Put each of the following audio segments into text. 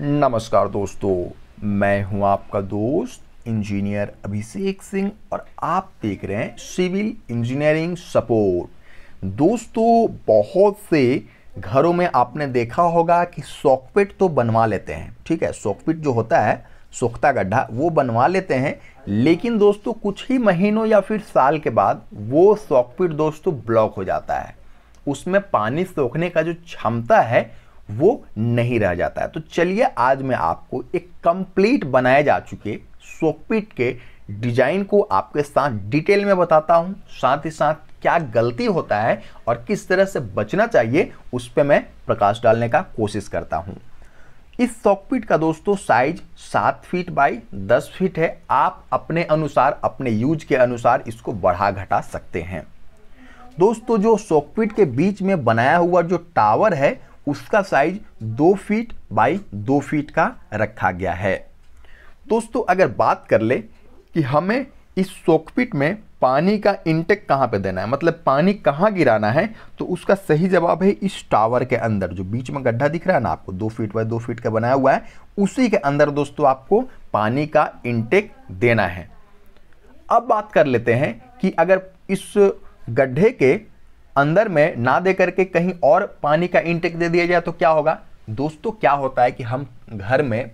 नमस्कार दोस्तों, मैं हूँ आपका दोस्त, इंजीनियर अभिषेक सिंह और आप देख रहे हैं सिविल इंजीनियरिंग सपोर्ट। दोस्तों, बहुत से घरों में आपने देखा होगा कि सॉकपिट तो बनवा लेते हैं, ठीक है? सॉकपिट जो होता है, सोख्ता गड्ढा, वो बनवा लेते हैं। लेकिन दोस्तों, कुछ ही महीनों या फिर साल के बाद वो सॉकपिट दोस्तों ब्लॉक हो जाता है। उसमें पानी सोखने का जो क्षमता है वो नहीं रह जाता है। तो चलिए, आज मैं आपको एक कंप्लीट बनाए जा चुके सोकपिट के डिज़ाइन को आपके साथ डिटेल में बताता हूँ। साथ ही साथ क्या गलती होता है और किस तरह से बचना चाहिए, उस पर मैं प्रकाश डालने का कोशिश करता हूँ। इस सॉकपिट का दोस्तों साइज़ सात फीट बाई दस फीट है। आप अपने अनुसार, अपने यूज़ के अनुसार इसको बढ़ा घटा सकते हैं। दोस्तों, जो सॉकपिट के बीच में बनाया हुआ जो टावर है उसका साइज़ दो फीट बाई दो फीट का रखा गया है। दोस्तों, अगर बात कर ले कि हमें इस सोकपिट में पानी का इंटेक कहाँ पे देना है मतलब पानी कहाँ गिराना है तो उसका सही जवाब है इस टावर के अंदर। जो बीच में गड्ढा दिख रहा है ना, आपको दो फीट बाय दो फीट का बनाया हुआ है, उसी के अंदर दोस्तों आपको पानी का इंटेक देना है। अब बात कर लेते हैं कि अगर इस गड्ढे के अंदर में ना दे करके कहीं और पानी का इंटेक दे दिया जाए तो क्या होगा? दोस्तों, क्या होता है कि हम घर में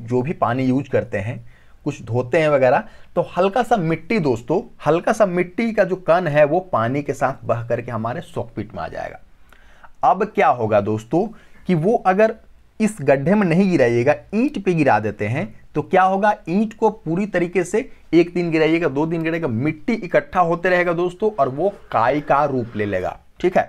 जो भी पानी यूज़ करते हैं, कुछ धोते हैं वगैरह तो हल्का सा मिट्टी दोस्तों, हल्का सा मिट्टी का जो कण है, वो पानी के साथ बह करके हमारे सॉकपिट में आ जाएगा। अब क्या होगा दोस्तों कि वो अगर इस गड्ढे में नहीं गिराइएगा, ईंट पे गिरा देते हैं तो क्या होगा? ईंट को पूरी तरीके से एक दिन गिराइएगा, दो दिन गिराएगा मिट्टी इकट्ठा होते रहेगा दोस्तों, और वो काय का रूप ले लेगा, ठीक है?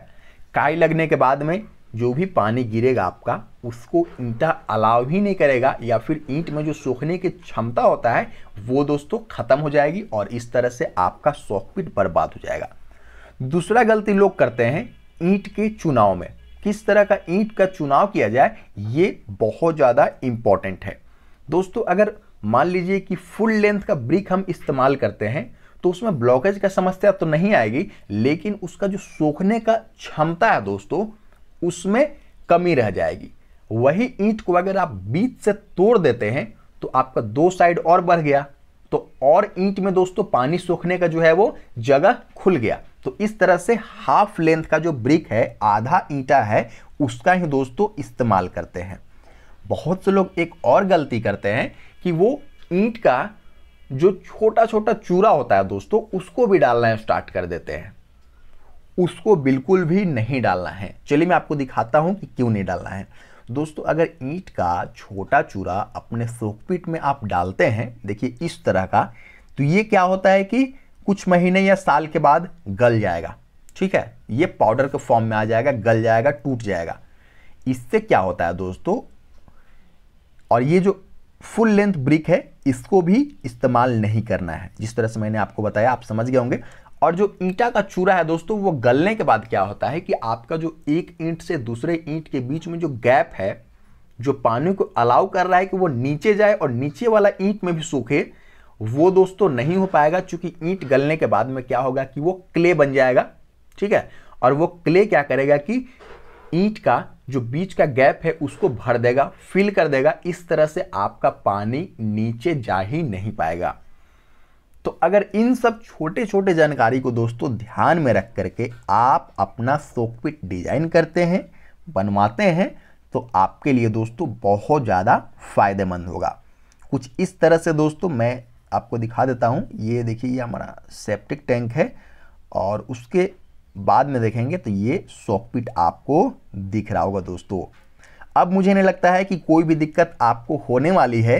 काय लगने के बाद में जो भी पानी गिरेगा आपका, उसको ईंटा अलाव ही नहीं करेगा, या फिर ईंट में जो सूखने की क्षमता होता है, वो दोस्तों खत्म हो जाएगी, और इस तरह से आपका सॉकपिट बर्बाद हो जाएगा। दूसरा गलती लोग करते हैं ईंट के चुनाव में। किस तरह का ईंट का चुनाव किया जाए, ये बहुत ज़्यादा इंपॉर्टेंट है। दोस्तों, अगर मान लीजिए कि फुल लेंथ का ब्रिक हम इस्तेमाल करते हैं तो उसमें ब्लॉकेज का समस्या तो नहीं आएगी, लेकिन उसका जो सोखने का क्षमता है दोस्तों, उसमें कमी रह जाएगी। वही ईंट को अगर आप बीच से तोड़ देते हैं तो आपका दो साइड और बढ़ गया। तो और ईंट में दोस्तों, पानी सोखने का जो है वो जगह खुल गया। तो इस तरह से हाफ़ लेंथ का जो ब्रिक है, आधा ईंटा है, उसका ही दोस्तों इस्तेमाल करते हैं। बहुत से लोग एक और गलती करते हैं कि वो ईंट का जो छोटा छोटा चूरा होता है दोस्तों, उसको भी डालना स्टार्ट कर देते हैं। उसको बिल्कुल भी नहीं डालना है। चलिए मैं आपको दिखाता हूँ कि क्यों नहीं डालना है। दोस्तों, अगर ईंट का छोटा चूरा अपने सोकपीट में आप डालते हैं, देखिए इस तरह का तो ये क्या होता है कि कुछ महीने या साल के बाद गल जाएगा। ठीक है? ये पाउडर के फॉर्म में आ जाएगा, गल जाएगा, टूट जाएगा। इससे क्या होता है दोस्तों और ये जो फुल लेंथ ब्रिक है, इसको भी इस्तेमाल नहीं करना है। जिस तरह से मैंने आपको बताया, आप समझ गए होंगे। और जो ईंटा का चूरा है दोस्तों, वो गलने के बाद क्या होता है कि आपका जो एक ईंट से दूसरे ईंट के बीच में जो गैप है, जो पानी को अलाउ कर रहा है कि वो नीचे जाए और नीचे वाला ईंट में भी सूखे, वो दोस्तों नहीं हो पाएगा। क्योंकि ईंट गलने के बाद में क्या होगा कि वो क्ले बन जाएगा, ठीक है? और वो क्ले क्या करेगा कि ईंट का जो बीच का गैप है उसको भर देगा फिल कर देगा, इस तरह से आपका पानी नीचे जा ही नहीं पाएगा। तो अगर इन सब छोटे छोटे जानकारी को दोस्तों ध्यान में रख करके आप अपना सोकपिट डिज़ाइन करते हैं, बनवाते हैं तो आपके लिए दोस्तों बहुत ज़्यादा फ़ायदेमंद होगा। कुछ इस तरह से दोस्तों मैं आपको दिखा देता हूँ। ये देखिए, ये हमारा सेप्टिक टैंक है और उसके बाद में देखेंगे तो ये सॉकपिट आपको दिख रहा होगा दोस्तों। अब मुझे नहीं लगता है कि कोई भी दिक्कत आपको होने वाली है,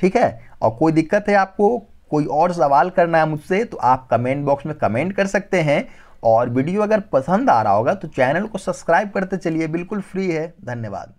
ठीक है? और कोई दिक्कत है आपको, कोई और सवाल करना है मुझसे तो आप कमेंट बॉक्स में कमेंट कर सकते हैं। और वीडियो अगर पसंद आ रहा होगा तो चैनल को सब्सक्राइब करते चलिए, बिल्कुल फ्री है। धन्यवाद।